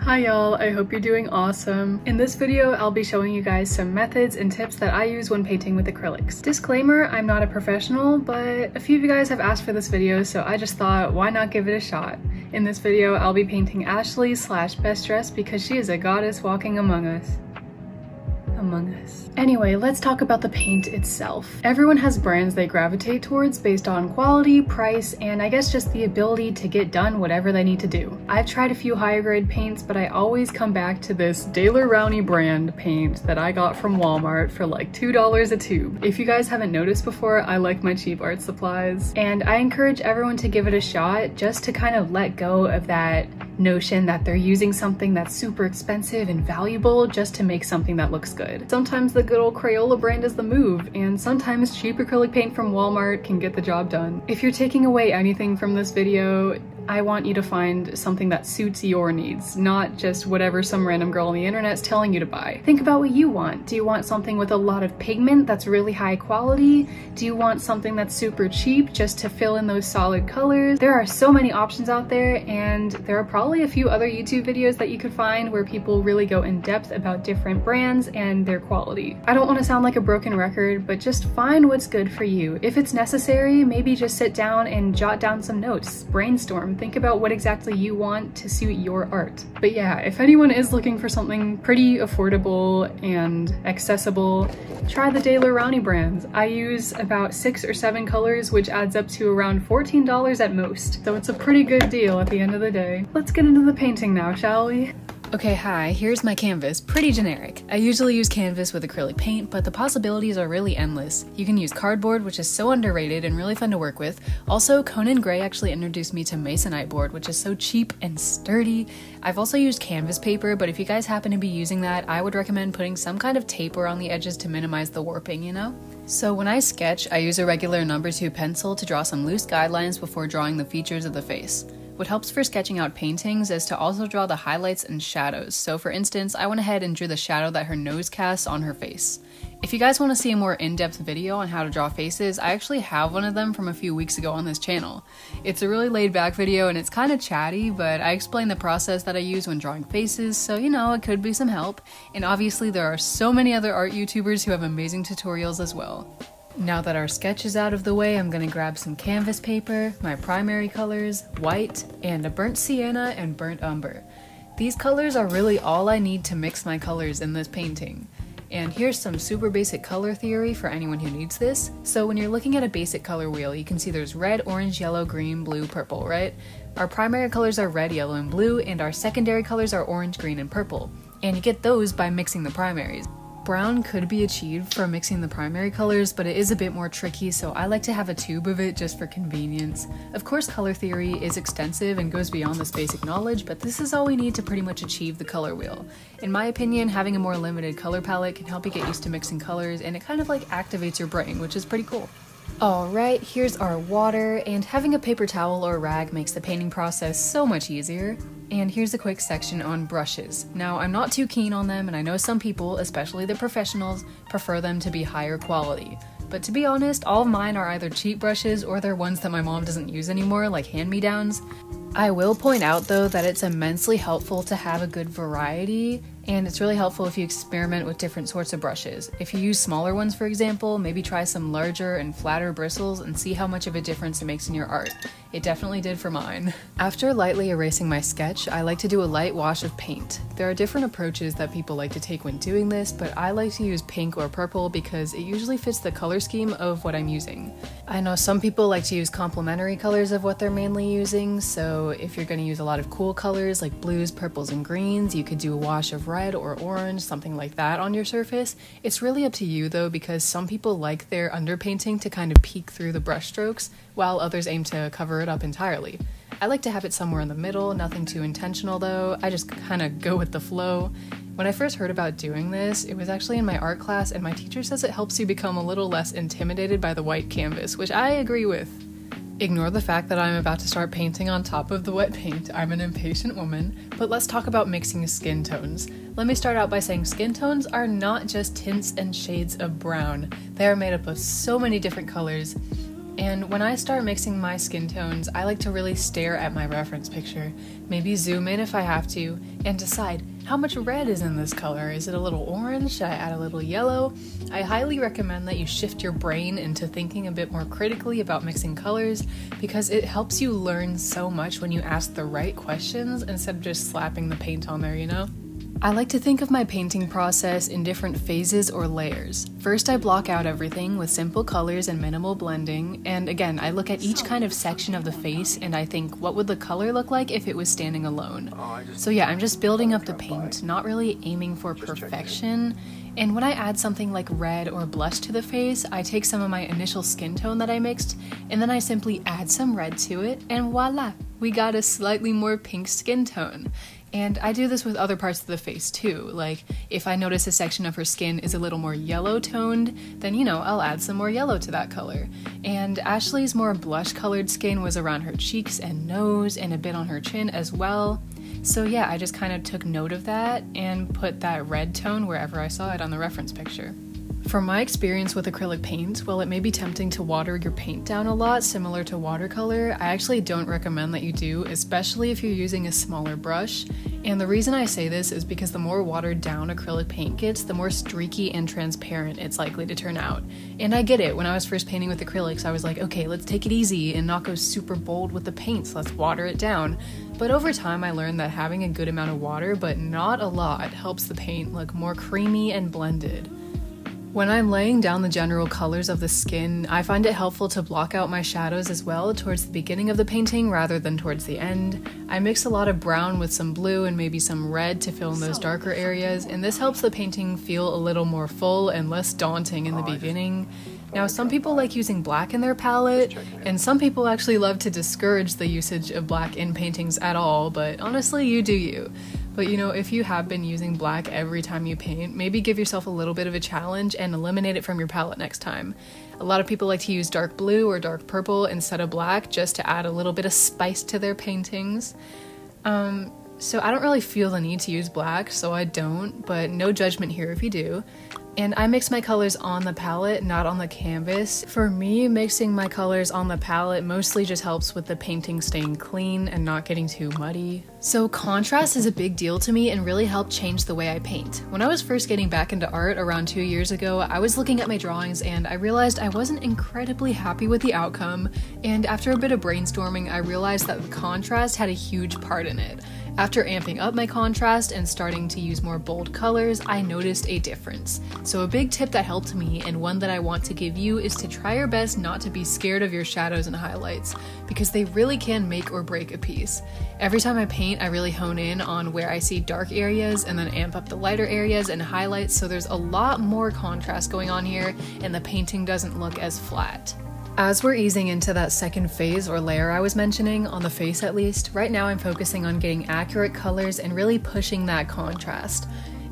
Hi y'all, I hope you're doing awesome. In this video, I'll be showing you guys some methods and tips that I use when painting with acrylics. Disclaimer, I'm not a professional, but a few of you guys have asked for this video, so I just thought, why not give it a shot? In this video, I'll be painting Ashley slash bestdressed because she is a goddess walking among us among us. Anyway, let's talk about the paint itself. Everyone has brands they gravitate towards based on quality, price, and I guess just the ability to get done whatever they need to do. I've tried a few higher grade paints, but I always come back to this Daler Rowney brand paint that I got from Walmart for like $2 a tube. If you guys haven't noticed before, I like my cheap art supplies, and I encourage everyone to give it a shot just to kind of let go of that notion that they're using something that's super expensive and valuable just to make something that looks good. Sometimes the good old Crayola brand is the move, and sometimes cheap acrylic paint from Walmart can get the job done. If you're taking away anything from this video, I want you to find something that suits your needs, not just whatever some random girl on the internet is telling you to buy. Think about what you want. Do you want something with a lot of pigment that's really high quality? Do you want something that's super cheap just to fill in those solid colors? There are so many options out there and there are probably a few other YouTube videos that you could find where people really go in depth about different brands and their quality. I don't want to sound like a broken record, but just find what's good for you. If it's necessary, maybe just sit down and jot down some notes, brainstorm, think about what exactly you want to suit your art. But yeah, if anyone is looking for something pretty affordable and accessible, try the Daler Rowney brands. I use about six or seven colors, which adds up to around $14 at most. So it's a pretty good deal at the end of the day. Let's get into the painting now, shall we? Okay, hi, here's my canvas. Pretty generic. I usually use canvas with acrylic paint, but the possibilities are really endless. You can use cardboard, which is so underrated and really fun to work with. Also, Conan Gray actually introduced me to Masonite board, which is so cheap and sturdy. I've also used canvas paper, but if you guys happen to be using that, I would recommend putting some kind of tape around the edges to minimize the warping, you know? So when I sketch, I use a regular number 2 pencil to draw some loose guidelines before drawing the features of the face. What helps for sketching out paintings is to also draw the highlights and shadows. So for instance, I went ahead and drew the shadow that her nose casts on her face. If you guys want to see a more in-depth video on how to draw faces, I actually have one of them from a few weeks ago on this channel. It's a really laid back video and it's kind of chatty, but I explain the process that I use when drawing faces, so you know, it could be some help. And obviously there are so many other art YouTubers who have amazing tutorials as well. Now that our sketch is out of the way, I'm gonna grab some canvas paper, my primary colors, white, and a burnt sienna and burnt umber. These colors are really all I need to mix my colors in this painting. And here's some super basic color theory for anyone who needs this. So when you're looking at a basic color wheel, you can see there's red, orange, yellow, green, blue, purple, right? Our primary colors are red, yellow, and blue, and our secondary colors are orange, green, and purple. And you get those by mixing the primaries. Brown could be achieved from mixing the primary colors, but it is a bit more tricky, so I like to have a tube of it just for convenience. Of course, color theory is extensive and goes beyond this basic knowledge, but this is all we need to pretty much achieve the color wheel. In my opinion, having a more limited color palette can help you get used to mixing colors, and it kind of like activates your brain, which is pretty cool. Alright, here's our water, and having a paper towel or rag makes the painting process so much easier. And here's a quick section on brushes. Now, I'm not too keen on them, and I know some people, especially the professionals, prefer them to be higher quality. But to be honest, all of mine are either cheap brushes or they're ones that my mom doesn't use anymore, like hand-me-downs. I will point out though that it's immensely helpful to have a good variety and it's really helpful if you experiment with different sorts of brushes. If you use smaller ones, for example, maybe try some larger and flatter bristles and see how much of a difference it makes in your art. It definitely did for mine. After lightly erasing my sketch, I like to do a light wash of paint. There are different approaches that people like to take when doing this, but I like to use pink or purple because it usually fits the color scheme of what I'm using. I know some people like to use complementary colors of what they're mainly using, so if you're going to use a lot of cool colors like blues, purples, and greens, you could do a wash of red or orange, something like that on your surface. It's really up to you though, because some people like their underpainting to kind of peek through the brushstrokes, while others aim to cover it up entirely. I like to have it somewhere in the middle, nothing too intentional though, I just kind of go with the flow. When I first heard about doing this, it was actually in my art class, and my teacher says it helps you become a little less intimidated by the white canvas, which I agree with. Ignore the fact that I'm about to start painting on top of the wet paint. I'm an impatient woman, but let's talk about mixing skin tones. Let me start out by saying skin tones are not just tints and shades of brown. They are made up of so many different colors. And when I start mixing my skin tones, I like to really stare at my reference picture, maybe zoom in if I have to, and decide how much red is in this color. Is it a little orange? Should I add a little yellow? I highly recommend that you shift your brain into thinking a bit more critically about mixing colors because it helps you learn so much when you ask the right questions instead of just slapping the paint on there, you know? I like to think of my painting process in different phases or layers. First, I block out everything with simple colors and minimal blending, and again, I look at each kind of section of the face and I think, what would the color look like if it was standing alone? So, yeah, I'm just building up the paint, not really aiming for perfection. And when I add something like red or blush to the face, I take some of my initial skin tone that I mixed, and then I simply add some red to it, and voila, we got a slightly more pink skin tone. And I do this with other parts of the face too. Like, if I notice a section of her skin is a little more yellow toned, then you know, I'll add some more yellow to that color. And Ashley's more blush colored skin was around her cheeks and nose and a bit on her chin as well. So, yeah, I just kind of took note of that and put that red tone wherever I saw it on the reference picture. From my experience with acrylic paint, while it may be tempting to water your paint down a lot, similar to watercolor, I actually don't recommend that you do, especially if you're using a smaller brush. And the reason I say this is because the more watered down acrylic paint gets, the more streaky and transparent it's likely to turn out. And I get it, when I was first painting with acrylics, I was like, okay, let's take it easy and not go super bold with the paints, let's water it down. But over time, I learned that having a good amount of water, but not a lot, helps the paint look more creamy and blended. When I'm laying down the general colors of the skin, I find it helpful to block out my shadows as well towards the beginning of the painting rather than towards the end. I mix a lot of brown with some blue and maybe some red to fill in those darker areas, and this helps the painting feel a little more full and less daunting in the beginning. Now, some people like using black in their palette, and some people actually love to discourage the usage of black in paintings at all, but honestly, you do you. But you know, if you have been using black every time you paint, maybe give yourself a little bit of a challenge and eliminate it from your palette next time. A lot of people like to use dark blue or dark purple instead of black just to add a little bit of spice to their paintings. Um, so I don't really feel the need to use black, so I don't, but no judgment here if you do. And I mix my colors on the palette, not on the canvas. For me, mixing my colors on the palette mostly just helps with the painting staying clean and not getting too muddy. So contrast is a big deal to me and really helped change the way I paint. When I was first getting back into art around two years ago, I was looking at my drawings and I realized I wasn't incredibly happy with the outcome. And after a bit of brainstorming, I realized that the contrast had a huge part in it. After amping up my contrast and starting to use more bold colors, I noticed a difference. So, a big tip that helped me, and one that I want to give you, is to try your best not to be scared of your shadows and highlights, because they really can make or break a piece. Every time I paint, I really hone in on where I see dark areas and then amp up the lighter areas and highlights, so there's a lot more contrast going on here, and the painting doesn't look as flat. As we're easing into that second phase or layer I was mentioning, on the face at least, right now I'm focusing on getting accurate colors and really pushing that contrast.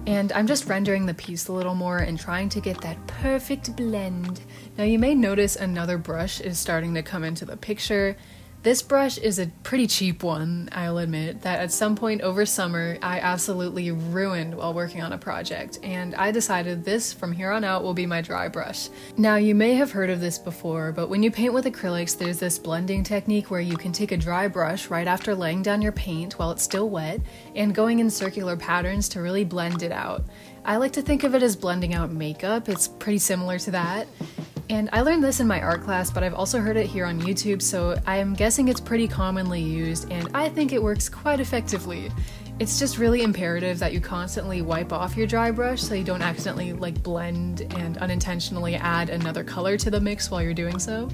And I'm just rendering the piece a little more and trying to get that perfect blend. Now you may notice another brush is starting to come into the picture. This brush is a pretty cheap one, I'll admit, that at some point over summer I absolutely ruined while working on a project, and I decided this from here on out will be my dry brush. Now, you may have heard of this before, but when you paint with acrylics, there's this blending technique where you can take a dry brush right after laying down your paint while it's still wet and going in circular patterns to really blend it out. I like to think of it as blending out makeup, it's pretty similar to that. And I learned this in my art class, but I've also heard it here on YouTube, so I am guessing it's pretty commonly used, and I think it works quite effectively. It's just really imperative that you constantly wipe off your dry brush so you don't accidentally like blend and unintentionally add another color to the mix while you're doing so.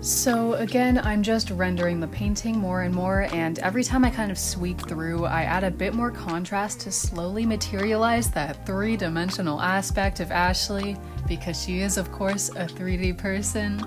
So again, I'm just rendering the painting more and more, and every time I kind of sweep through, I add a bit more contrast to slowly materialize that three-dimensional aspect of Ashley, because she is of course a 3D person.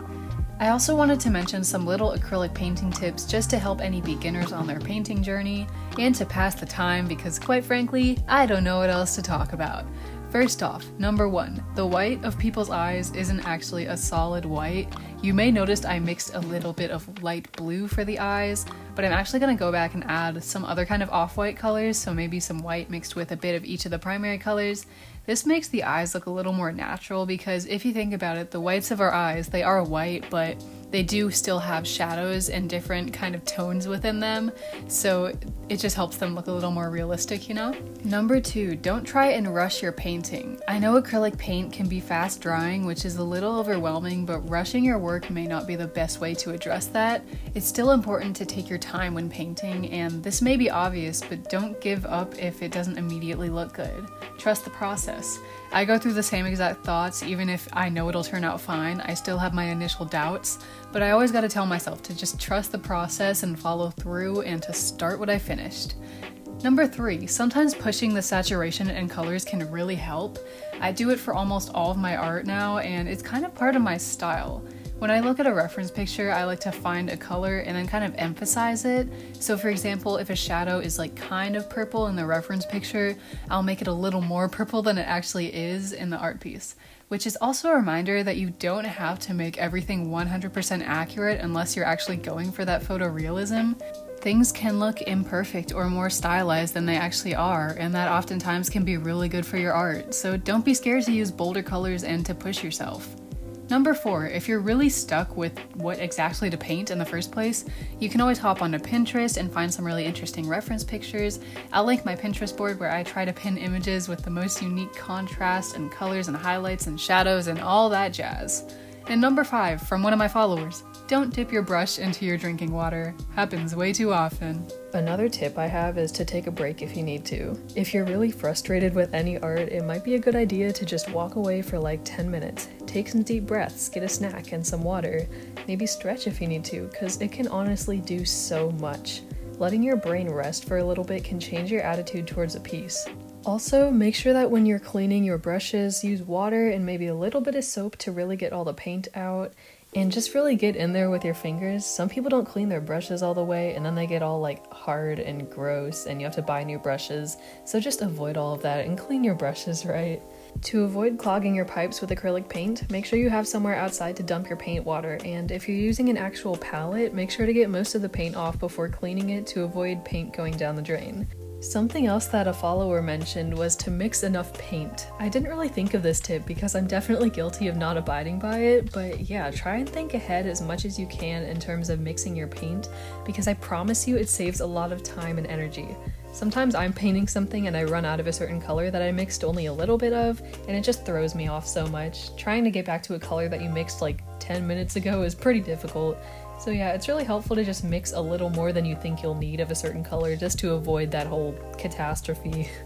I also wanted to mention some little acrylic painting tips just to help any beginners on their painting journey, and to pass the time because quite frankly, I don't know what else to talk about. First off, number one, the white of people's eyes isn't actually a solid white. You may notice I mixed a little bit of light blue for the eyes, but I'm actually going to go back and add some other kind of off-white colors, so maybe some white mixed with a bit of each of the primary colors. This makes the eyes look a little more natural because if you think about it, the whites of our eyes, they are white, but they do still have shadows and different kind of tones within them, so it just helps them look a little more realistic, you know? Number two, don't try and rush your painting. I know acrylic paint can be fast drying, which is a little overwhelming, but rushing your work may not be the best way to address that. It's still important to take your time when painting, and this may be obvious, but don't give up if it doesn't immediately look good. Trust the process. I go through the same exact thoughts, even if I know it'll turn out fine. I still have my initial doubts, but I always gotta tell myself to just trust the process and follow through and to start what I finished. Number three, sometimes pushing the saturation and colors can really help. I do it for almost all of my art now, and it's kind of part of my style. When I look at a reference picture, I like to find a color and then kind of emphasize it. So for example, if a shadow is like kind of purple in the reference picture, I'll make it a little more purple than it actually is in the art piece. Which is also a reminder that you don't have to make everything 100% accurate unless you're actually going for that photorealism. Things can look imperfect or more stylized than they actually are, and that oftentimes can be really good for your art. So don't be scared to use bolder colors and to push yourself. Number four, if you're really stuck with what exactly to paint in the first place, you can always hop onto Pinterest and find some really interesting reference pictures. I'll link my Pinterest board where I try to pin images with the most unique contrast and colors and highlights and shadows and all that jazz. And number five, from one of my followers, don't dip your brush into your drinking water. Happens way too often. Another tip I have is to take a break if you need to. If you're really frustrated with any art, it might be a good idea to just walk away for like 10 minutes. Take some deep breaths, get a snack and some water. Maybe stretch if you need to, because it can honestly do so much. Letting your brain rest for a little bit can change your attitude towards a piece. Also, make sure that when you're cleaning your brushes, use water and maybe a little bit of soap to really get all the paint out and just really get in there with your fingers. Some people don't clean their brushes all the way and then they get all like hard and gross and you have to buy new brushes. So just avoid all of that and clean your brushes right. To avoid clogging your pipes with acrylic paint, make sure you have somewhere outside to dump your paint water, and if you're using an actual palette, make sure to get most of the paint off before cleaning it to avoid paint going down the drain. Something else that a follower mentioned was to mix enough paint. I didn't really think of this tip because I'm definitely guilty of not abiding by it, but yeah, try and think ahead as much as you can in terms of mixing your paint because I promise you it saves a lot of time and energy. Sometimes I'm painting something and I run out of a certain color that I mixed only a little bit of, and it just throws me off so much. Trying to get back to a color that you mixed like 10 minutes ago is pretty difficult, so yeah, it's really helpful to just mix a little more than you think you'll need of a certain color just to avoid that whole catastrophe.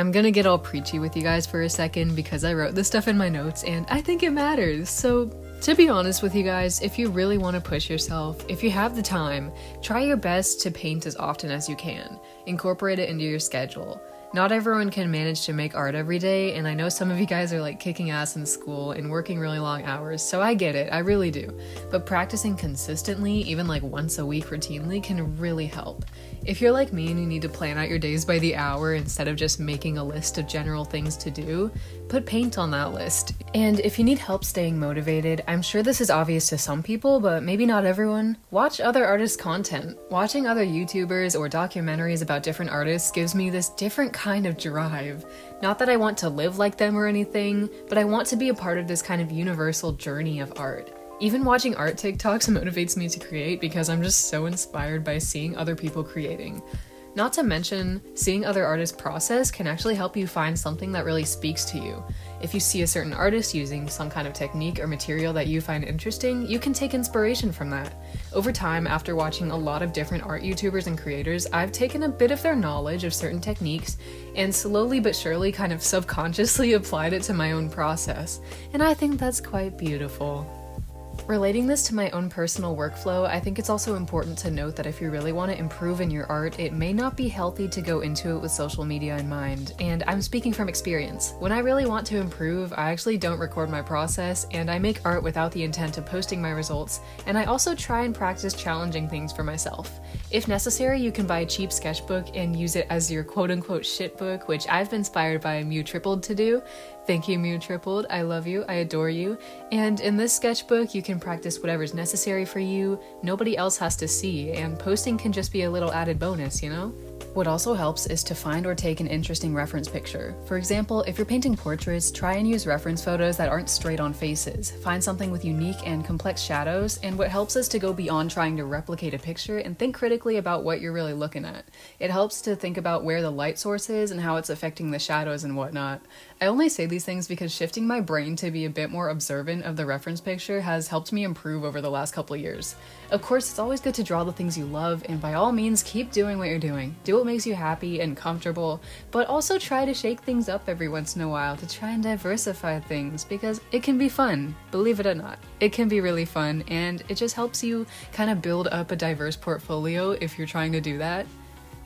I'm gonna get all preachy with you guys for a second because I wrote this stuff in my notes and I think it matters. So, to be honest with you guys, if you really want to push yourself, if you have the time, try your best to paint as often as you can. Incorporate it into your schedule. Not everyone can manage to make art every day, and I know some of you guys are like kicking ass in school and working really long hours, so I get it, I really do. But practicing consistently, even like once a week routinely, can really help. If you're like me and you need to plan out your days by the hour instead of just making a list of general things to do, put paint on that list. And if you need help staying motivated, I'm sure this is obvious to some people, but maybe not everyone. Watch other artists' content. Watching other YouTubers or documentaries about different artists gives me this different kind of drive. Not that I want to live like them or anything, but I want to be a part of this kind of universal journey of art. Even watching art TikToks motivates me to create because I'm just so inspired by seeing other people creating. Not to mention, seeing other artists' process can actually help you find something that really speaks to you. If you see a certain artist using some kind of technique or material that you find interesting, you can take inspiration from that. Over time, after watching a lot of different art YouTubers and creators, I've taken a bit of their knowledge of certain techniques and slowly but surely kind of subconsciously applied it to my own process. And I think that's quite beautiful. Relating this to my own personal workflow, I think it's also important to note that if you really want to improve in your art, it may not be healthy to go into it with social media in mind. And I'm speaking from experience. When I really want to improve, I actually don't record my process, and I make art without the intent of posting my results, and I also try and practice challenging things for myself. If necessary, you can buy a cheap sketchbook and use it as your quote unquote shit book, which I've been inspired by Mew Tripled to do. Thank you, Mew Tripled. I love you. I adore you. And in this sketchbook, you can practice whatever's necessary for you. Nobody else has to see, and posting can just be a little added bonus, you know? What also helps is to find or take an interesting reference picture. For example, if you're painting portraits, try and use reference photos that aren't straight on faces. Find something with unique and complex shadows, and what helps is to go beyond trying to replicate a picture and think critically about what you're really looking at. It helps to think about where the light source is and how it's affecting the shadows and whatnot. I only say these things because shifting my brain to be a bit more observant of the reference picture has helped me improve over the last couple of years. Of course, it's always good to draw the things you love, and by all means, keep doing what you're doing. Do what makes you happy and comfortable, but also try to shake things up every once in a while to try and diversify things because it can be fun, believe it or not. It can be really fun, and it just helps you kind of build up a diverse portfolio if you're trying to do that.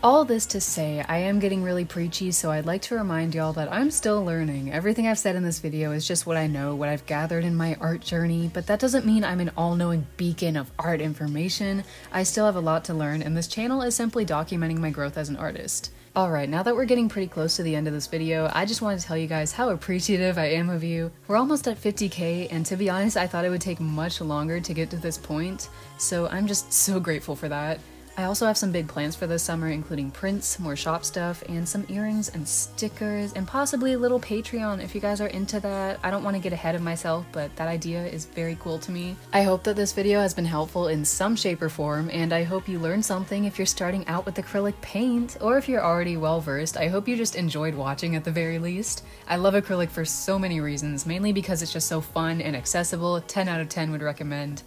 All this to say, I am getting really preachy, so I'd like to remind y'all that I'm still learning. Everything I've said in this video is just what I know, what I've gathered in my art journey, but that doesn't mean I'm an all-knowing beacon of art information. I still have a lot to learn, and this channel is simply documenting my growth as an artist. Alright, now that we're getting pretty close to the end of this video, I just wanted to tell you guys how appreciative I am of you. We're almost at 50k, and to be honest, I thought it would take much longer to get to this point, so I'm just so grateful for that. I also have some big plans for this summer, including prints, more shop stuff, and some earrings and stickers, and possibly a little Patreon if you guys are into that. I don't want to get ahead of myself, but that idea is very cool to me. I hope that this video has been helpful in some shape or form, and I hope you learned something if you're starting out with acrylic paint, or if you're already well versed, I hope you just enjoyed watching at the very least. I love acrylic for so many reasons, mainly because it's just so fun and accessible, 10 out of 10 would recommend.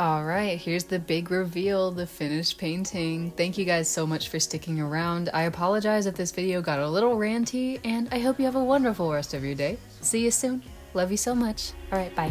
All right, here's the big reveal, the finished painting. Thank you guys so much for sticking around. I apologize if this video got a little ranty, and I hope you have a wonderful rest of your day. See you soon. Love you so much. All right, bye.